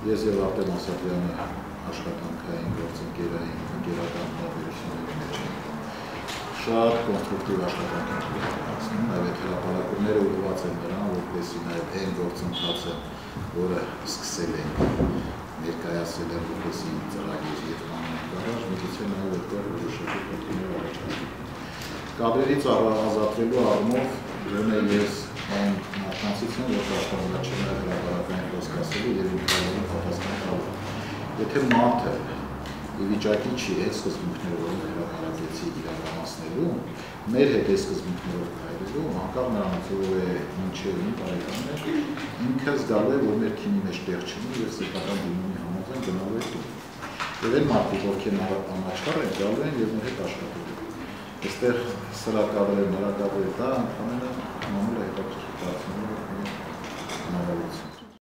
Ես եւ Արտեմ Ասատրյանը աշխատանքային գործընկերային ընկերական հարաբերությունների մեջ ենք շատ կոնստրուկտիվ աշխատանք ենք իրականացնում, նաև այդ հրապարակումները ուղղված են նրան, որպեսզի նաև այն գործընթացը, որը սկսել ենք ներկայացել են որպեսզի ծրագիր եւ կանոնենք առաջ, միգուցե նաև այդտեղ որոշակի խնդիրներ առաջացնեն։ Կադրերից ազատվելու առումով ուրեմն ես այն մարդկանցից եմ, որ աշխատանքն է հրապարակային խոսքասելու եւ ինքնուրույն պատասխան տալու։ Եթե մարդը ի վիճակի չի այդ սկզբունքները, որոնք հրապարակեցի իրականացնելու, մեր հետ այս սկզբունքներով քայլելու, անկախ նրանից ով է ինչև մի բարեկամներ, ինքը զգալու է, որ մեր քիմի մեջ տեղ չունի եւ սեփական դիմումի համաձայն գնալու է տուն։ Եվ այն մարդիկ, ովքեր անաչառ են, գալու են եւ մեր հետ աշխատելու։ Այստեղ սրակալը, նրակալը դա ընդհանրապես մամուլը է հնարավորություն։